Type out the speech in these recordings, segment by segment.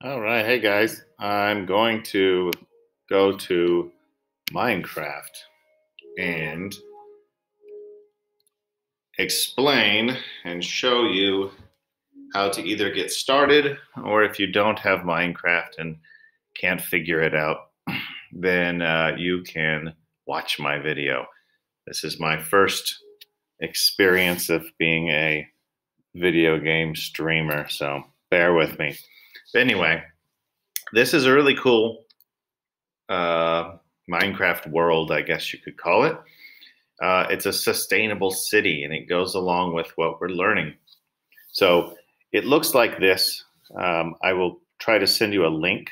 All right, hey guys, I'm going to go to Minecraft and explain and show you how to either get started or if you don't have Minecraft and can't figure it out, then uh, you can watch my video. This is my first experience of being a video game streamer, so bear with me. But anyway, this is a really cool uh, Minecraft world, I guess you could call it. Uh, it's a sustainable city, and it goes along with what we're learning. So it looks like this. Um, I will try to send you a link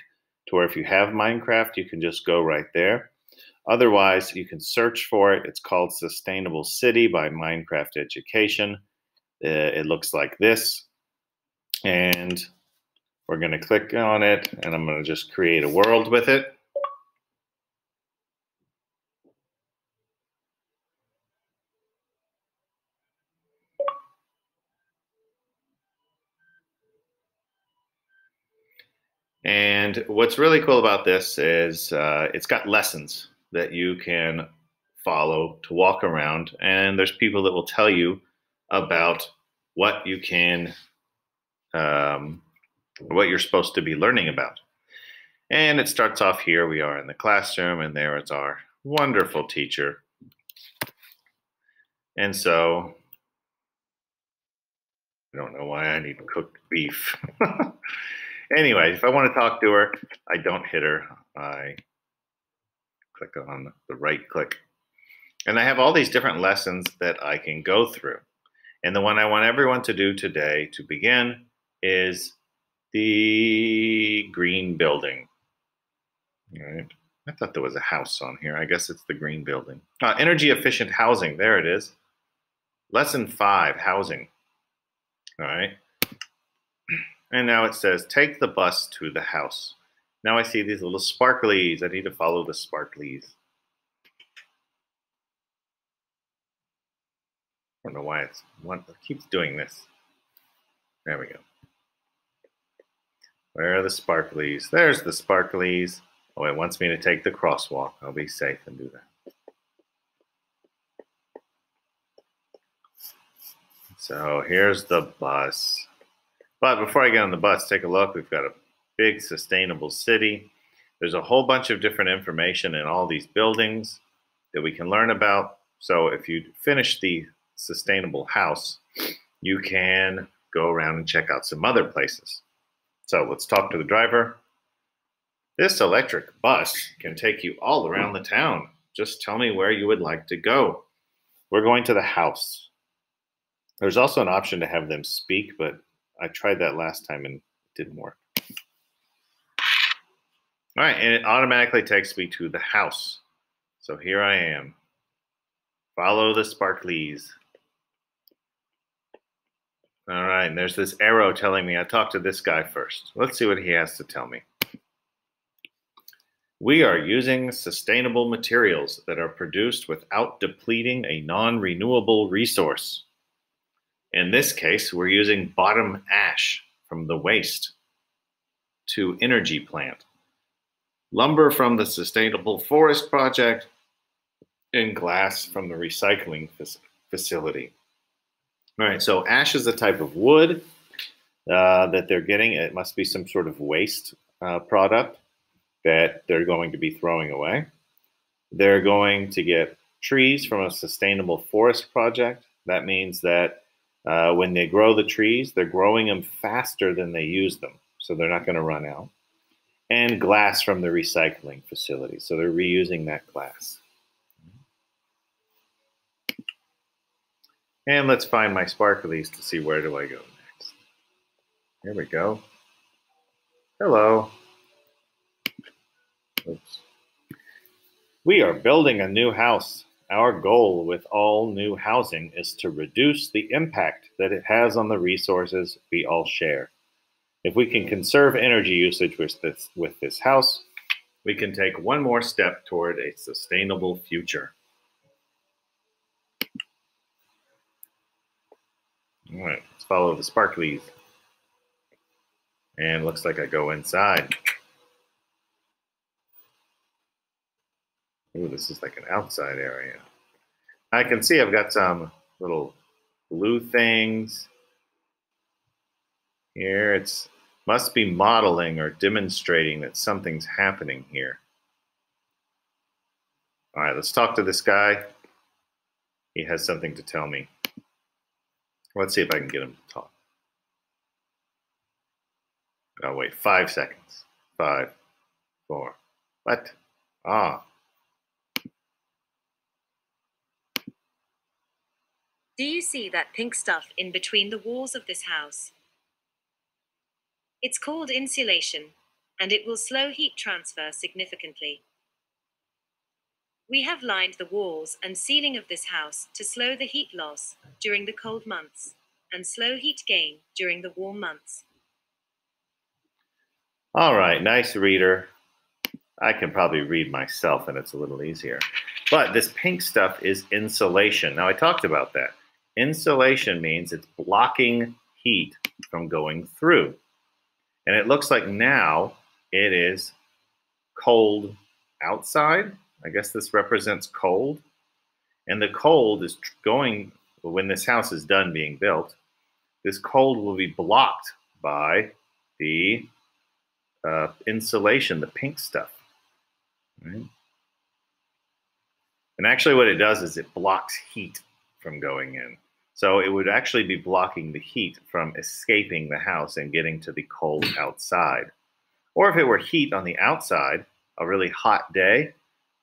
to where if you have Minecraft, you can just go right there. Otherwise, you can search for it. It's called Sustainable City by Minecraft Education. Uh, it looks like this. And we're going to click on it and I'm going to just create a world with it. And what's really cool about this is uh, it's got lessons that you can follow to walk around. And there's people that will tell you about what you can um, what you're supposed to be learning about. And it starts off here. We are in the classroom, and there is our wonderful teacher. And so, I don't know why I need cooked beef. anyway, if I want to talk to her, I don't hit her. I click on the right click. And I have all these different lessons that I can go through. And the one I want everyone to do today to begin is the green building. All right. I thought there was a house on here. I guess it's the green building. Uh, energy efficient housing. There it is. Lesson five, housing. All right. And now it says, take the bus to the house. Now I see these little sparklies. I need to follow the sparklies. I don't know why it's it keeps doing this. There we go. Where are the sparklies? There's the sparklies. Oh, it wants me to take the crosswalk. I'll be safe and do that. So here's the bus. But before I get on the bus, take a look. We've got a big sustainable city. There's a whole bunch of different information in all these buildings that we can learn about. So if you finish the sustainable house, you can go around and check out some other places. So let's talk to the driver. This electric bus can take you all around the town. Just tell me where you would like to go. We're going to the house. There's also an option to have them speak, but I tried that last time and it didn't work. All right, and it automatically takes me to the house. So here I am. Follow the sparklies. All right, and there's this arrow telling me I talk to this guy first. Let's see what he has to tell me. We are using sustainable materials that are produced without depleting a non-renewable resource. In this case, we're using bottom ash from the waste to energy plant, lumber from the Sustainable Forest Project, and glass from the recycling facility. All right, so ash is a type of wood uh, that they're getting. It must be some sort of waste uh, product that they're going to be throwing away. They're going to get trees from a sustainable forest project. That means that uh, when they grow the trees, they're growing them faster than they use them, so they're not going to run out. And glass from the recycling facility, so they're reusing that glass. And let's find my sparklies to see where do I go next. Here we go. Hello. Oops. We are building a new house. Our goal with all new housing is to reduce the impact that it has on the resources we all share. If we can conserve energy usage with this, with this house, we can take one more step toward a sustainable future. All right, let's follow the sparklies. And looks like I go inside. Ooh, this is like an outside area. I can see I've got some little blue things here. It's must be modeling or demonstrating that something's happening here. All right, let's talk to this guy. He has something to tell me. Let's see if I can get him to talk. Oh, wait, five seconds. Five, four. What? Ah. Do you see that pink stuff in between the walls of this house? It's called insulation, and it will slow heat transfer significantly. We have lined the walls and ceiling of this house to slow the heat loss during the cold months and slow heat gain during the warm months. All right, nice reader. I can probably read myself and it's a little easier. But this pink stuff is insulation. Now, I talked about that. Insulation means it's blocking heat from going through. And it looks like now it is cold outside. I guess this represents cold. And the cold is going, when this house is done being built, this cold will be blocked by the uh, insulation, the pink stuff. Right? And actually, what it does is it blocks heat from going in. So it would actually be blocking the heat from escaping the house and getting to the cold outside. Or if it were heat on the outside, a really hot day,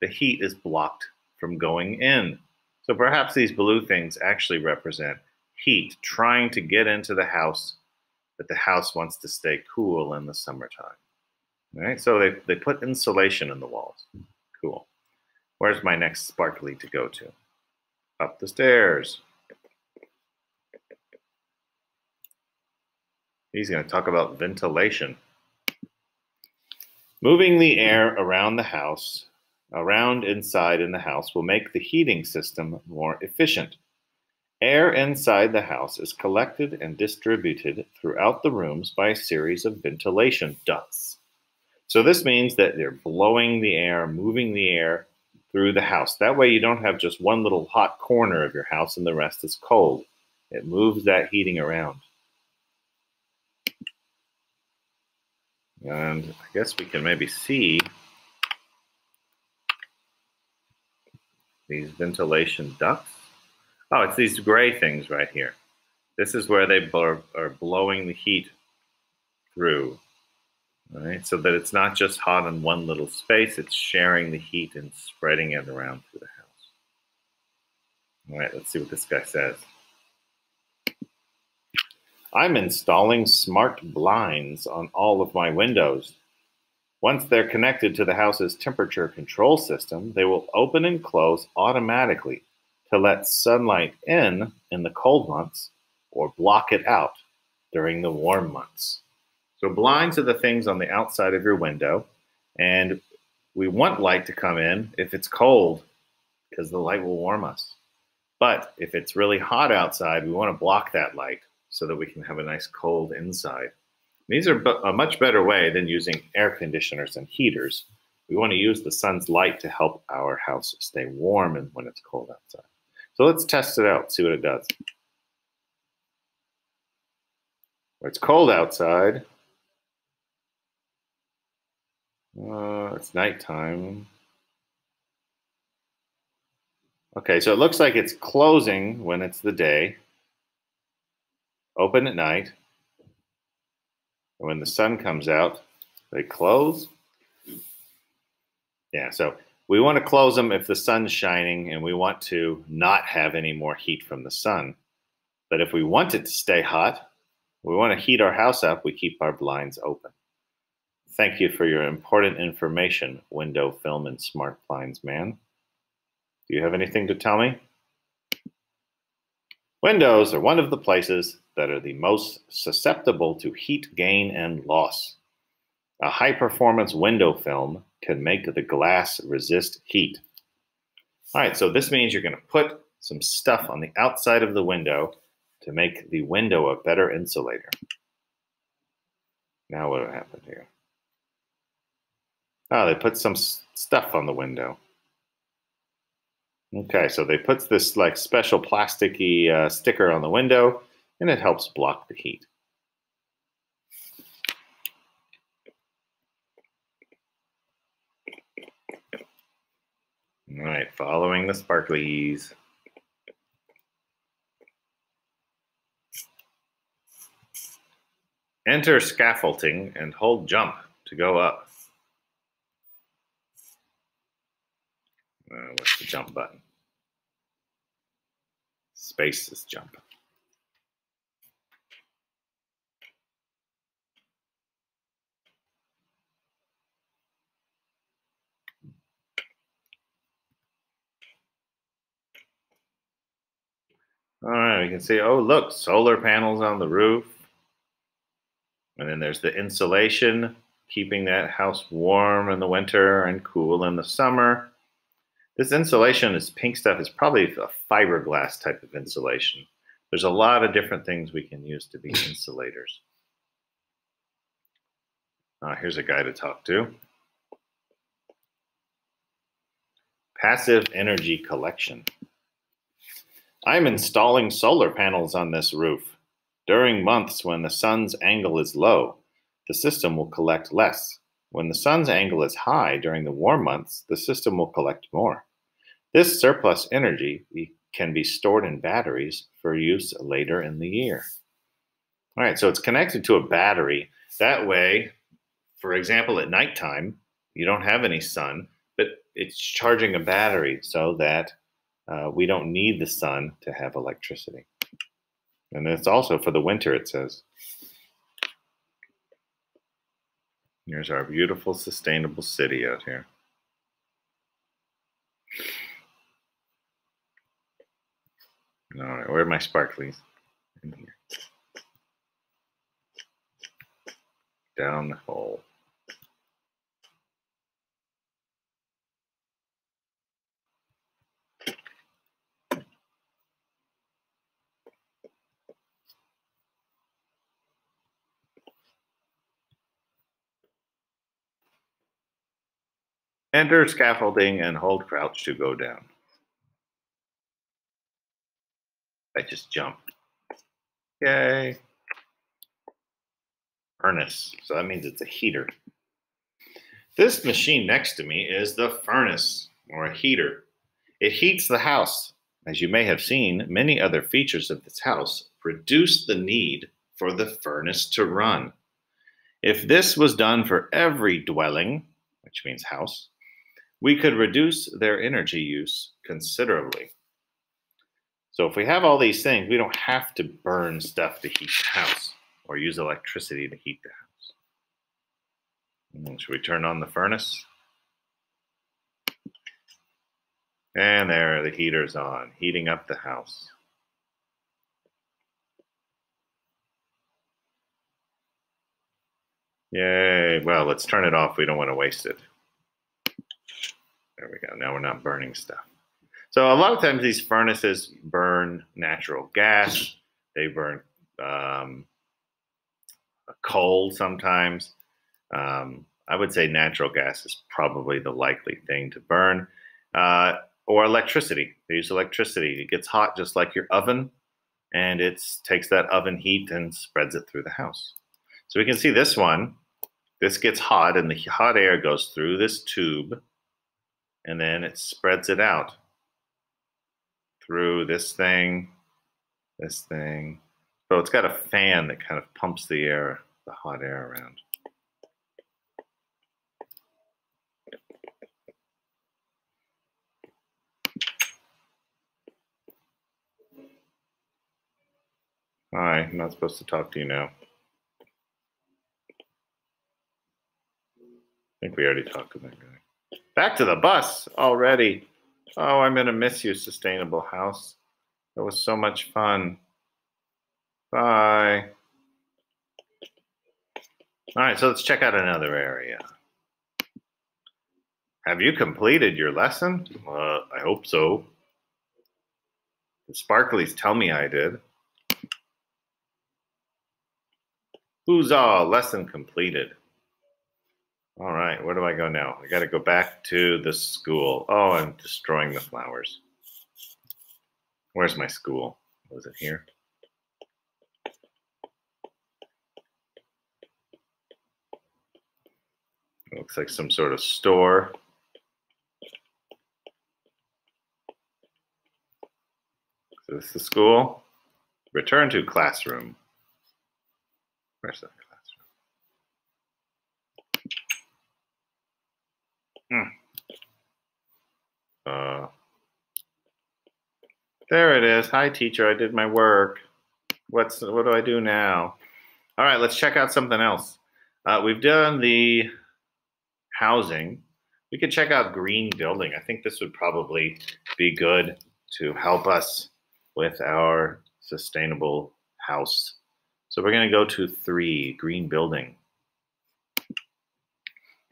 the heat is blocked from going in. So perhaps these blue things actually represent heat trying to get into the house, but the house wants to stay cool in the summertime. All right, so they, they put insulation in the walls. Cool. Where's my next sparkly to go to? Up the stairs. He's going to talk about ventilation. Moving the air around the house, around inside in the house, will make the heating system more efficient. Air inside the house is collected and distributed throughout the rooms by a series of ventilation ducts. So this means that they're blowing the air, moving the air through the house. That way you don't have just one little hot corner of your house and the rest is cold. It moves that heating around. And I guess we can maybe see these ventilation ducts. Oh, it's these gray things right here. This is where they are, blowing the heat through, right? So that it's not just hot in one little space, it's sharing the heat and spreading it around through the house. All right, let's see what this guy says. I'm installing smart blinds on all of my windows. Once they're connected to the house's temperature control system, they will open and close automatically to let sunlight in in the cold months or block it out during the warm months. So blinds are the things on the outside of your window, and we want light to come in if it's cold because the light will warm us. But if it's really hot outside, we want to block that light so that we can have a nice cold inside. These are a much better way than using air conditioners and heaters. We want to use the sun's light to help our house stay warm and when it's cold outside. So let's test it out, see what it does. When it's cold outside, uh, it's nighttime. Okay, so it looks like it's closing when it's the day open at night. And when the sun comes out, they close. Yeah, so we want to close them if the sun's shining and we want to not have any more heat from the sun. But if we want it to stay hot, we want to heat our house up, we keep our blinds open. Thank you for your important information, window film and smart blinds man. Do you have anything to tell me? Windows are one of the places that are the most susceptible to heat gain and loss. A high performance window film can make the glass resist heat. All right, so this means you're going to put some stuff on the outside of the window to make the window a better insulator. Now what happened here? Oh, they put some stuff on the window. Okay, so they put this like special plasticky uh, sticker on the window and it helps block the heat. All right, following the sparklies. Enter scaffolding and hold jump to go up. Uh, what's the jump button? Space is jump. All right, we can see, oh, look, solar panels on the roof. And then there's the insulation, keeping that house warm in the winter and cool in the summer. This insulation, this pink stuff, is probably a fiberglass type of insulation. There's a lot of different things we can use to be insulators. Uh, here's a guy to talk to. Passive energy collection. I'm installing solar panels on this roof. During months when the sun's angle is low, the system will collect less. When the sun's angle is high during the warm months, the system will collect more. This surplus energy can be stored in batteries for use later in the year. All right, so it's connected to a battery. That way, for example, at nighttime, you don't have any sun, but it's charging a battery so that uh, we don't need the sun to have electricity. And it's also for the winter, it says. Here's our beautiful, sustainable city out here. All right, where are my sparklies? In here. Down the hole. Enter scaffolding and hold crouch to go down. I just jumped. Yay. Furnace. So that means it's a heater. This machine next to me is the furnace or a heater. It heats the house. As you may have seen, many other features of this house reduce the need for the furnace to run. If this was done for every dwelling, which means house, we could reduce their energy use considerably. So if we have all these things, we don't have to burn stuff to heat the house or use electricity to heat the house. should we turn on the furnace? And there, the heater's on, heating up the house. Yay. Well, let's turn it off. We don't want to waste it. There we go. Now we're not burning stuff. So a lot of times these furnaces burn natural gas. They burn um, coal sometimes. Um, I would say natural gas is probably the likely thing to burn. Uh, or electricity. They use electricity. It gets hot just like your oven, and it takes that oven heat and spreads it through the house. So we can see this one. This gets hot, and the hot air goes through this tube and then it spreads it out through this thing, this thing. So it's got a fan that kind of pumps the air, the hot air around. Hi, I'm not supposed to talk to you now. I think we already talked to that guy. Back to the bus already. Oh, I'm going to miss you, Sustainable House. It was so much fun. Bye. All right, so let's check out another area. Have you completed your lesson? Uh, I hope so. The sparklies tell me I did. Huzzah, lesson completed. All right, where do I go now? I got to go back to the school. Oh, I'm destroying the flowers. Where's my school? Was it here? It looks like some sort of store. Is this is the school? Return to classroom. Where's that classroom? Hmm. Uh, there it is. Hi, teacher. I did my work. What's what do I do now? All right, let's check out something else. Uh, we've done the housing. We could check out green building. I think this would probably be good to help us with our sustainable house. So we're going to go to three, green building.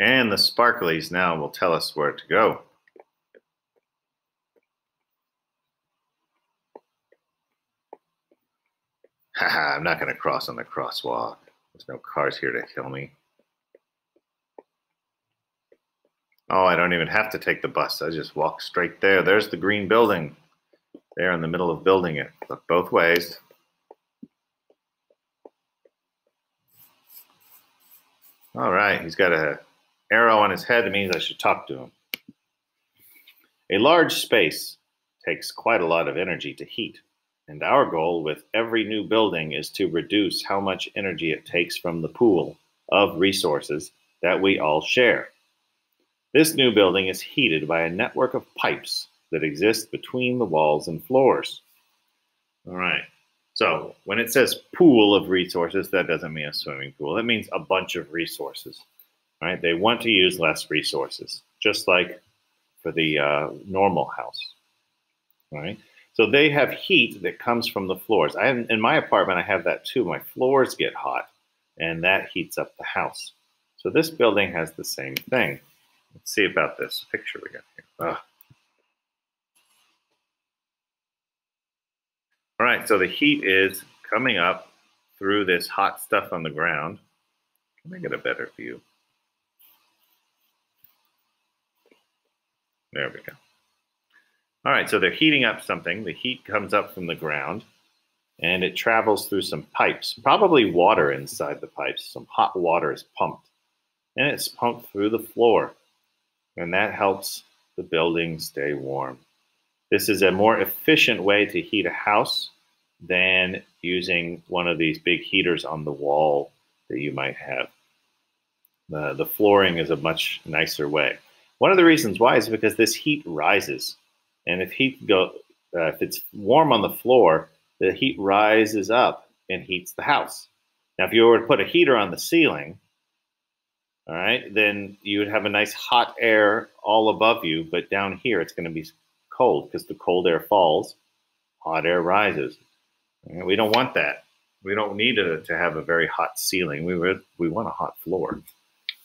And the sparklies now will tell us where to go. Haha, I'm not going to cross on the crosswalk. There's no cars here to kill me. Oh, I don't even have to take the bus. I just walk straight there. There's the green building there in the middle of building it. Look both ways. All right, he's got a arrow on his head. Means I should talk to him. A large space takes quite a lot of energy to heat, and our goal with every new building is to reduce how much energy it takes from the pool of resources that we all share. This new building is heated by a network of pipes that exist between the walls and floors. All right. So when it says pool of resources, that doesn't mean a swimming pool. That means a bunch of resources. Right? They want to use less resources, just like for the uh, normal house. Right? So they have heat that comes from the floors. I have, in my apartment, I have that too. My floors get hot, and that heats up the house. So this building has the same thing. Let's see about this picture we got here. Ugh. All right, so the heat is coming up through this hot stuff on the ground. Can I get a better view? There we go. All right, so they're heating up something. The heat comes up from the ground and it travels through some pipes, probably water inside the pipes. Some hot water is pumped and it's pumped through the floor and that helps the building stay warm. This is a more efficient way to heat a house than using one of these big heaters on the wall that you might have. The, the flooring is a much nicer way. One of the reasons why is because this heat rises. And if heat go, uh, if it's warm on the floor, the heat rises up and heats the house. Now, if you were to put a heater on the ceiling, all right, then you would have a nice hot air all above you, but down here it's going to be cold because the cold air falls, hot air rises. We don't want that. We don't need to, to have a very hot ceiling. We, would, we want a hot floor.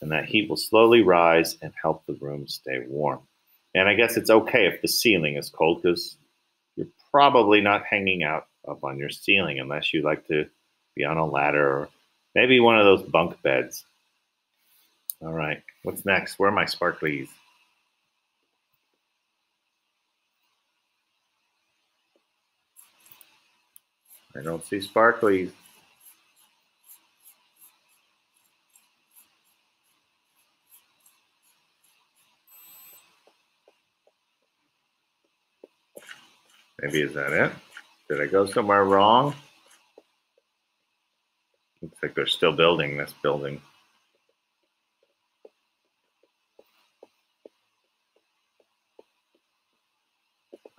And that heat will slowly rise and help the room stay warm. And I guess it's okay if the ceiling is cold because you're probably not hanging out up on your ceiling unless you like to be on a ladder or maybe one of those bunk beds. All right, what's next? Where are my sparklies? I don't see sparklies. Maybe is that it? Did I go somewhere wrong? Looks like they're still building this building.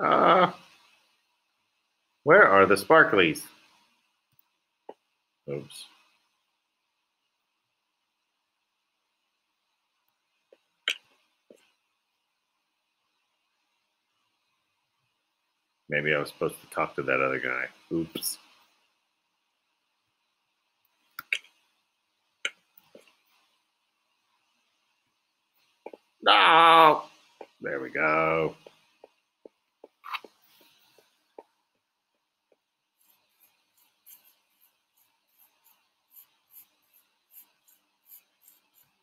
Uh, where are the sparklies? Oops. Maybe I was supposed to talk to that other guy. Oops. No! There we go.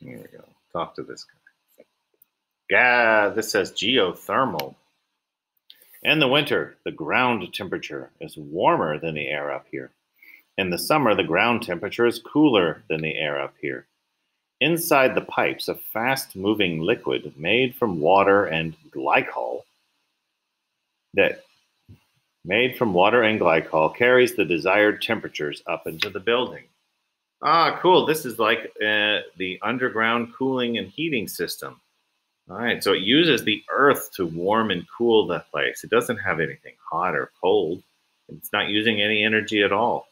Here we go. Talk to this guy. Yeah, this says geothermal. In the winter, the ground temperature is warmer than the air up here. In the summer, the ground temperature is cooler than the air up here. Inside the pipes, a fast moving liquid made from water and glycol that made from water and glycol carries the desired temperatures up into the building. Ah, cool. This is like uh, the underground cooling and heating system. All right, so it uses the earth to warm and cool the place. It doesn't have anything hot or cold. It's not using any energy at all.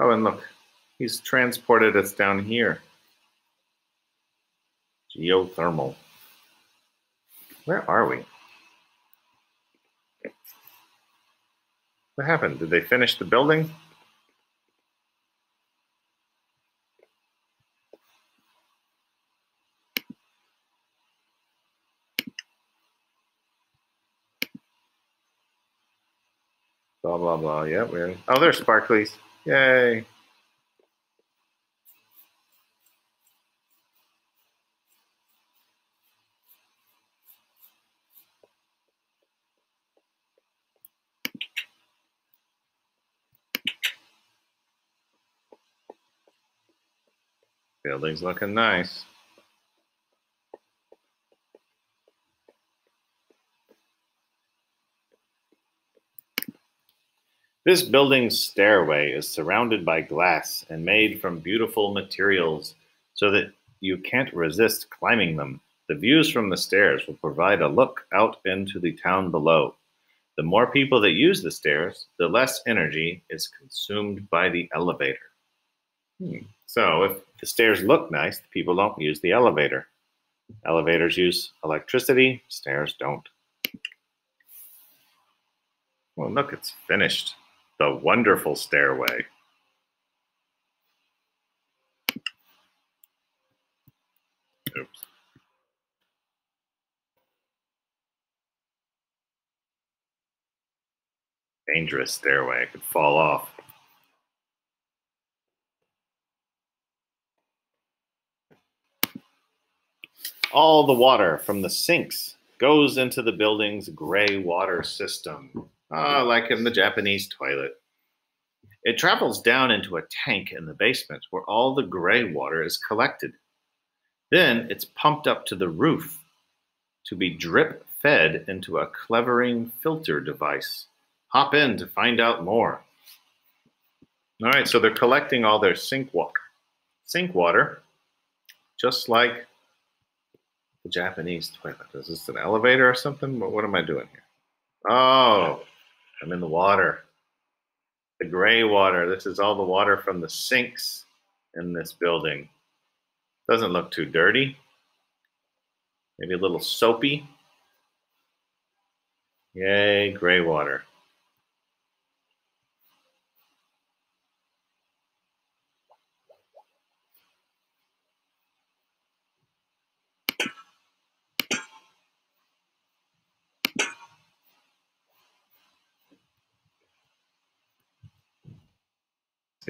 Oh, and look, he's transported us down here. Geothermal. Where are we? What happened? Did they finish the building? Blah, blah, blah. Yeah, we're. Oh, there's Sparklies. Yay. Building's looking nice. This building's stairway is surrounded by glass and made from beautiful materials so that you can't resist climbing them. The views from the stairs will provide a look out into the town below. The more people that use the stairs, the less energy is consumed by the elevator. Hmm. So if the stairs look nice, people don't use the elevator. Elevators use electricity, stairs don't. Well, look, it's finished. The Wonderful Stairway. Oops. Dangerous stairway. I could fall off. All the water from the sinks goes into the building's gray water system. Ah, like in the Japanese toilet. It travels down into a tank in the basement where all the gray water is collected. Then it's pumped up to the roof to be drip fed into a clevering filter device. Hop in to find out more. All right, so they're collecting all their sink water. Sink water, just like the Japanese toilet. Is this an elevator or something? What am I doing here? Oh, I'm in the water. The gray water. This is all the water from the sinks in this building. Doesn't look too dirty. Maybe a little soapy. Yay, gray water.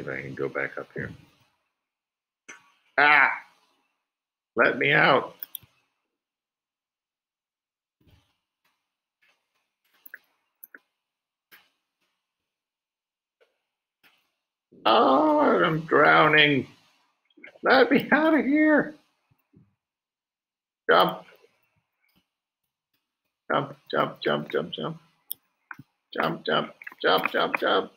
If I can go back up here. Ah! Let me out. Oh, I'm drowning. Let me out of here. Jump. Jump, jump, jump, jump, jump. Jump, jump, jump, jump, jump.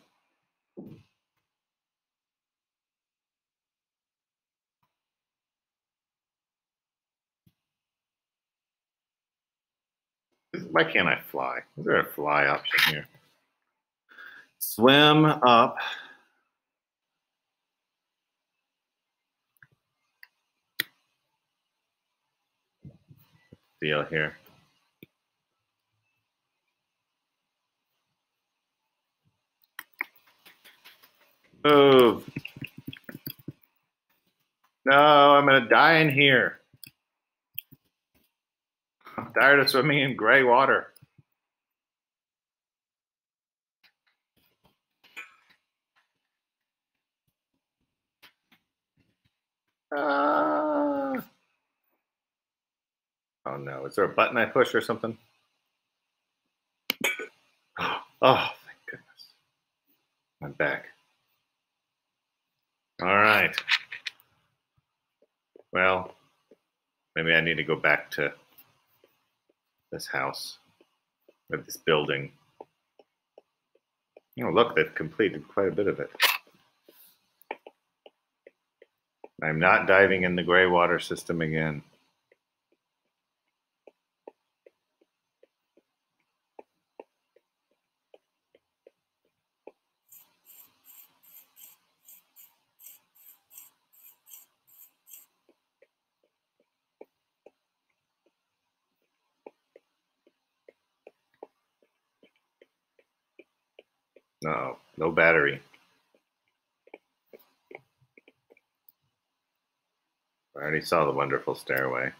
Why can't I fly? Is there a fly option here? Swim up. Deal here. Move. No, I'm going to die in here. I'm tired of swimming in gray water. Uh, oh no, is there a button I push or something? Oh, thank goodness. I'm back. All right. Well, maybe I need to go back to this house or this building. Oh, look, they've completed quite a bit of it. I'm not diving in the gray water system again. No, no battery. I already saw the wonderful stairway.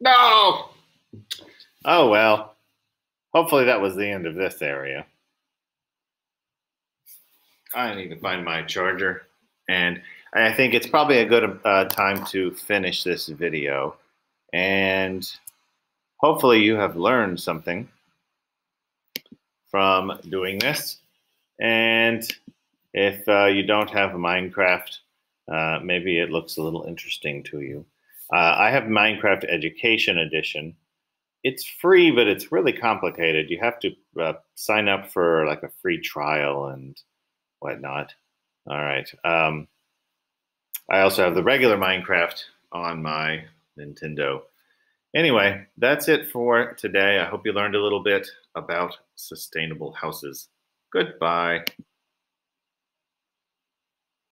No! Oh well. Hopefully that was the end of this area. I need to find my charger. And I think it's probably a good uh, time to finish this video. And hopefully you have learned something from doing this. And if uh, you don't have Minecraft, uh, maybe it looks a little interesting to you. Uh, I have Minecraft Education Edition. It's free, but it's really complicated. You have to uh, sign up for like a free trial and whatnot. All right. Um, I also have the regular Minecraft on my Nintendo. Anyway, that's it for today. I hope you learned a little bit about sustainable houses. Goodbye.